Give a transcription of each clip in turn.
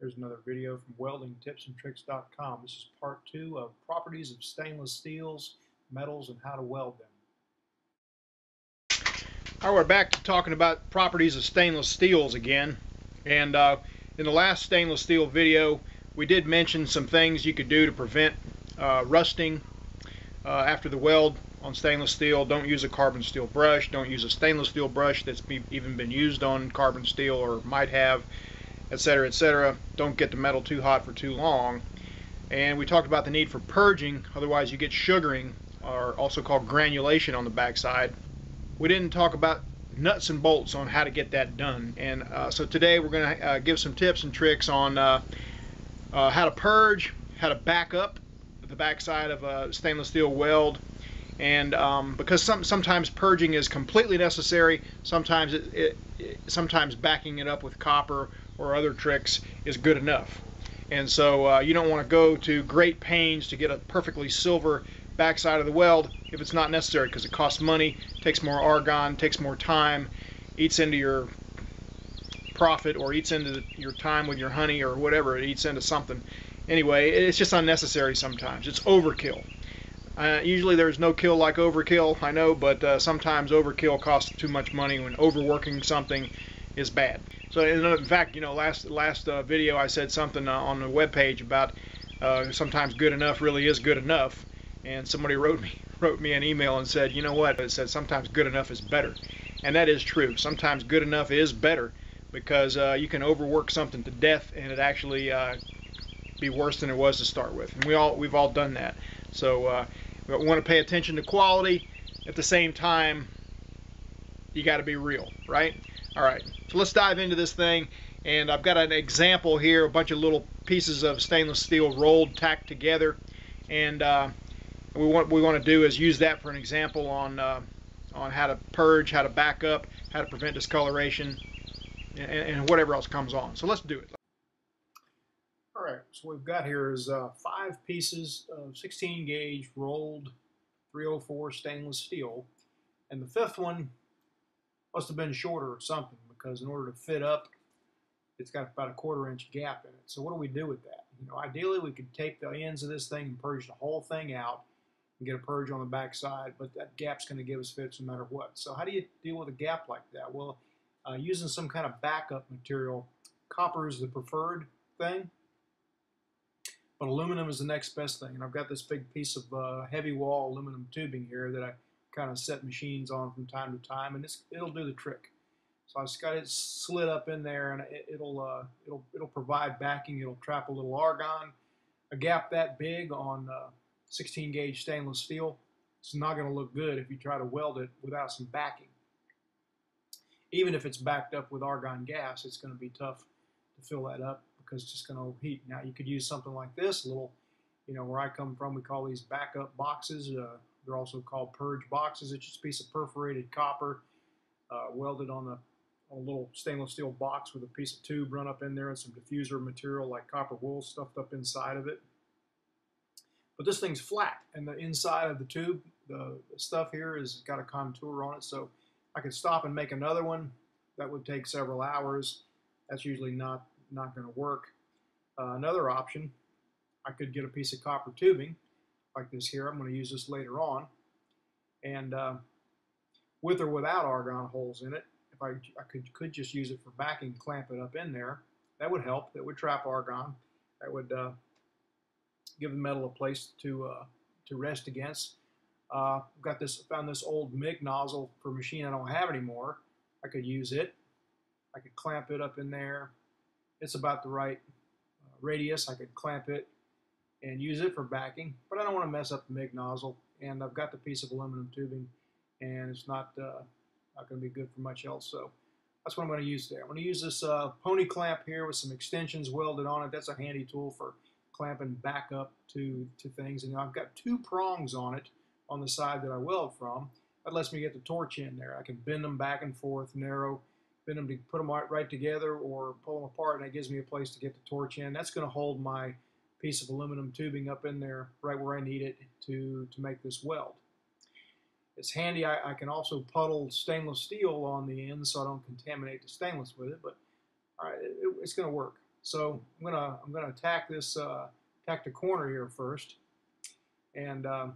There's another video from weldingtipsandtricks.com. This is part two of properties of stainless steels, metals, and how to weld them. All right, we're back to talking about properties of stainless steels again. And uh, in the last stainless steel video, we did mention some things you could do to prevent uh, rusting uh, after the weld on stainless steel. Don't use a carbon steel brush. Don't use a stainless steel brush that's be even been used on carbon steel or might have etc., etc. Don't get the metal too hot for too long. And we talked about the need for purging, otherwise you get sugaring, or also called granulation on the backside. We didn't talk about nuts and bolts on how to get that done. And uh, so today we're going to uh, give some tips and tricks on uh, uh, how to purge, how to back up the backside of a stainless steel weld, and um, because some, sometimes purging is completely necessary, sometimes it, it, it, sometimes backing it up with copper or other tricks is good enough. And so uh, you don't want to go to great pains to get a perfectly silver backside of the weld if it's not necessary because it costs money, takes more argon, takes more time, eats into your profit or eats into the, your time with your honey or whatever, it eats into something. Anyway, it's just unnecessary sometimes. It's overkill. Uh, usually there's no kill like overkill, I know, but uh, sometimes overkill costs too much money when overworking something is bad. So in fact, you know, last last uh, video I said something uh, on the web page about uh, sometimes good enough really is good enough, and somebody wrote me wrote me an email and said, you know what? It said sometimes good enough is better, and that is true. Sometimes good enough is better because uh, you can overwork something to death and it actually be worse than it was to start with, and we all we've all done that. So we want to pay attention to quality. At the same time, you got to be real, right? All right, so let's dive into this thing. And I've got an example here, a bunch of little pieces of stainless steel rolled, tacked together. And uh, we want we want to do is use that for an example on uh, on how to purge, how to back up, how to prevent discoloration, and, and whatever else comes on. So let's do it. All right, so we've got here is uh, five pieces of 16 gauge rolled 304 stainless steel. And the fifth one must have been shorter or something because in order to fit up, it's got about a quarter inch gap in it. So what do we do with that? You know, ideally we could tape the ends of this thing and purge the whole thing out and get a purge on the back side, but that gap's going to give us fits no matter what. So how do you deal with a gap like that? Well, uh, using some kind of backup material, copper is the preferred thing. But aluminum is the next best thing. And I've got this big piece of uh, heavy wall aluminum tubing here that I kind of set machines on from time to time, and it'll do the trick. So I just got it slid up in there, and it, will uh, it'll it'll provide backing. It'll trap a little argon. A gap that big on uh, 16 gauge stainless steel, it's not going to look good if you try to weld it without some backing. Even if it's backed up with argon gas, it's going to be tough to fill that up because it's just going to overheat. Now you could use something like this, a little, you know, where I come from, we call these backup boxes. Uh, they're also called purge boxes. It's just a piece of perforated copper uh, welded on a, a, little stainless steel box with a piece of tube run up in there and some diffuser material like copper wool stuffed up inside of it. But this thing's flat, and the inside of the tube, the, stuff here is got a contour on it, so I could stop and make another one. That would take several hours. That's usually not not going to work. Uh, another option, I could get a piece of copper tubing like this here. I'm going to use this later on. And uh, with or without argon holes in it, if I, I could, could just use it for backing, clamp it up in there, that would help. That would trap argon. That would uh, give the metal a place to, uh, to rest against. Uh, I've got this, found this old MIG nozzle for machine I don't have anymore. I could use it. I could clamp it up in there, it's about the right uh, radius. I could clamp it and use it for backing, but I don't want to mess up the MIG nozzle. And I've got the piece of aluminum tubing, and it's not uh, not going to be good for much else. So that's what I'm going to use there. I'm going to use this uh, pony clamp here with some extensions welded on it. That's a handy tool for clamping back up to, to things. And I've got two prongs on it on the side that I weld from. That lets me get the torch in there. I can bend them back and forth, narrow, bend them to put them right together or pull them apart and that gives me a place to get the torch in. That's going to hold my piece of aluminum tubing up in there right where I need it to, to make this weld. It's handy. I, I can also puddle stainless steel on the end so I don't contaminate the stainless with it, but all right, it, it's going to work. So I'm gonna I'm gonna attack this uh, the corner here first, and um,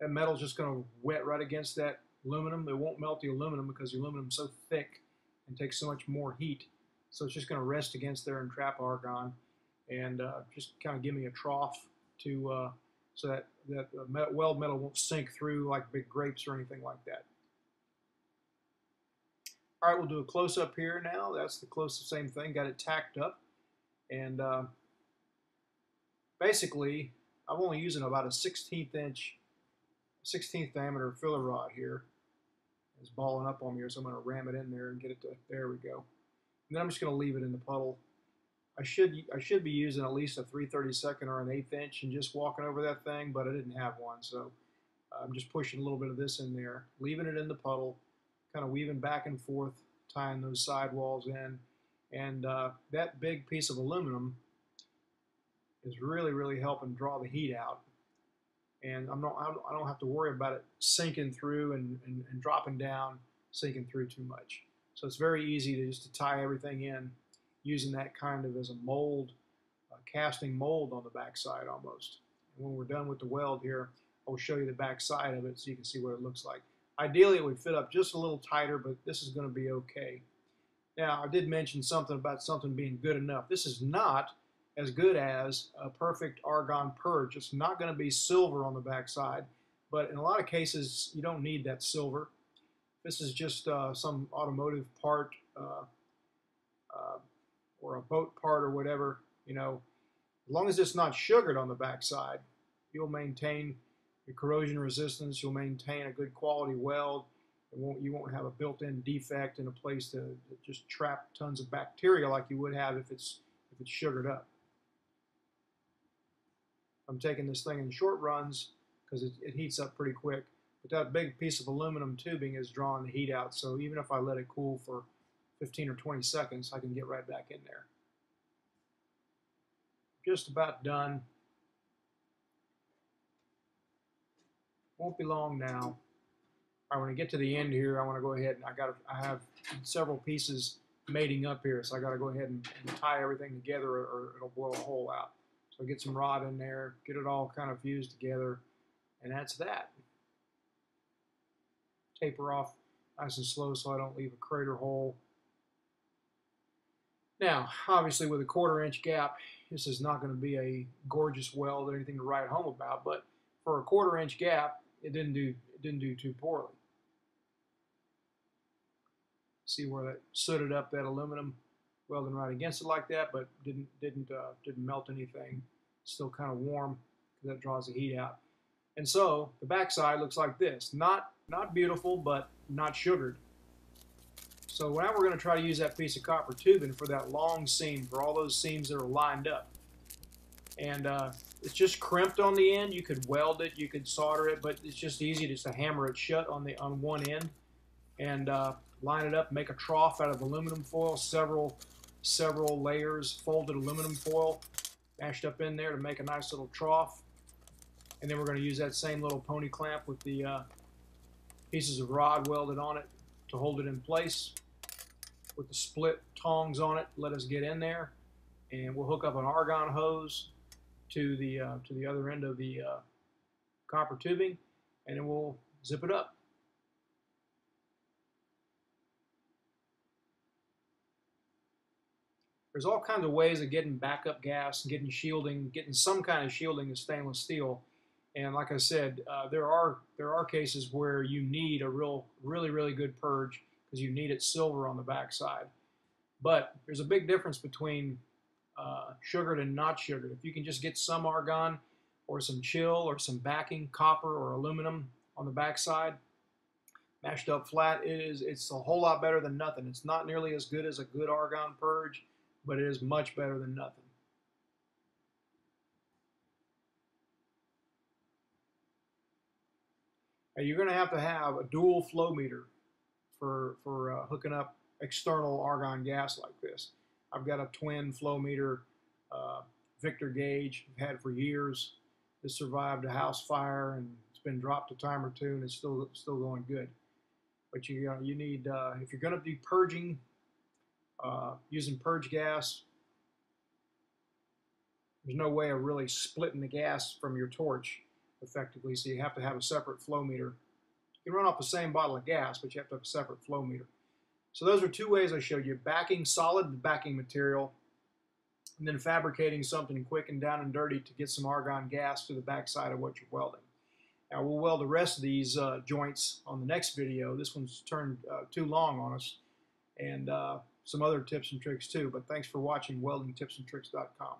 that metal's just gonna wet right against that aluminum. It won't melt the aluminum because the aluminum's so thick and takes so much more heat. So it's just gonna rest against there and trap argon, and uh, just kind of give me a trough to uh, so that that weld metal won't sink through like big grapes or anything like that. All right, we'll do a close up here now. That's the close, same thing. Got it tacked up, and uh, basically, I'm only using about a 16th inch, 16th diameter filler rod here. It's balling up on me, so I'm going to ram it in there and get it to. There we go. And then I'm just going to leave it in the puddle I should I should be using at least a 332nd or an eighth inch and just walking over that thing, but I didn't have one, so I'm just pushing a little bit of this in there, leaving it in the puddle, kind of weaving back and forth, tying those sidewalls in, and uh, that big piece of aluminum is really really helping draw the heat out, and I'm not I don't have to worry about it sinking through and, and, and dropping down, sinking through too much. So it's very easy to just to tie everything in using that kind of as a mold, a casting mold on the backside almost. And when we're done with the weld here, I'll show you the back side of it so you can see what it looks like. Ideally, it would fit up just a little tighter, but this is going to be okay. Now, I did mention something about something being good enough. This is not as good as a perfect argon purge. It's not going to be silver on the backside, but in a lot of cases, you don't need that silver. This is just uh, some automotive part uh, uh, or a boat part or whatever, you know, as long as it's not sugared on the backside, you'll maintain your corrosion resistance, you'll maintain a good quality weld, won't, you won't have a built-in defect in a place to, to just trap tons of bacteria like you would have if it's, if it's sugared up. I'm taking this thing in short runs because it, it heats up pretty quick. But that big piece of aluminum tubing is drawing the heat out, so even if I let it cool for 15 or 20 seconds, I can get right back in there. Just about done. Won't be long now. I want to get to the end here. I want to go ahead and I got I have several pieces mating up here, so I got to go ahead and, and tie everything together, or, or it'll blow a hole out. So get some rod in there, get it all kind of fused together, and that's that. Taper off nice and slow so I don't leave a crater hole. Now, obviously with a quarter inch gap, this is not going to be a gorgeous weld or anything to write home about, but for a quarter inch gap, it didn't do it didn't do too poorly. See where that sooted up that aluminum, welding right against it like that, but didn't didn't uh, didn't melt anything. Still kind of warm because that draws the heat out. And so the backside looks like this. Not not beautiful, but not sugared. So now we're going to try to use that piece of copper tubing for that long seam, for all those seams that are lined up. And uh, it's just crimped on the end. You could weld it, you could solder it, but it's just easy just to hammer it shut on the on one end and uh, line it up, make a trough out of aluminum foil, several several layers folded aluminum foil mashed up in there to make a nice little trough. And then we're going to use that same little pony clamp with the uh, pieces of rod welded on it to hold it in place with the split tongs on it. Let us get in there, and we'll hook up an argon hose to the uh, to the other end of the uh, copper tubing, and then we'll zip it up. There's all kinds of ways of getting backup gas, getting shielding, getting some kind of shielding of stainless steel. And like I said, uh, there are there are cases where you need a real, really, really good purge because you need it silver on the backside. But there's a big difference between uh, sugared and not sugared. If you can just get some argon or some chill or some backing, copper or aluminum on the backside, mashed up flat, it is it's a whole lot better than nothing. It's not nearly as good as a good argon purge, but it is much better than nothing. Now you're going to have to have a dual flow meter for, for uh, hooking up external argon gas like this. I've got a twin flow meter uh, Victor gauge I've had for years. It survived a house fire and it's been dropped a time or two and it's still still going good. But you you need uh, if you're going to be purging Uh, using purge gas, there's no way of really splitting the gas from your torch effectively, so you have to have a separate flow meter. You can run off the same bottle of gas, but you have to have a separate flow meter. So those are two ways I showed you, backing solid backing material, and then fabricating something quick and down and dirty to get some argon gas to the backside of what you're welding. Now we'll weld the rest of these uh, joints on the next video. This one's turned uh, too long on us, and uh, some other tips and tricks too. But thanks for watching weldingtipsandtricks.com.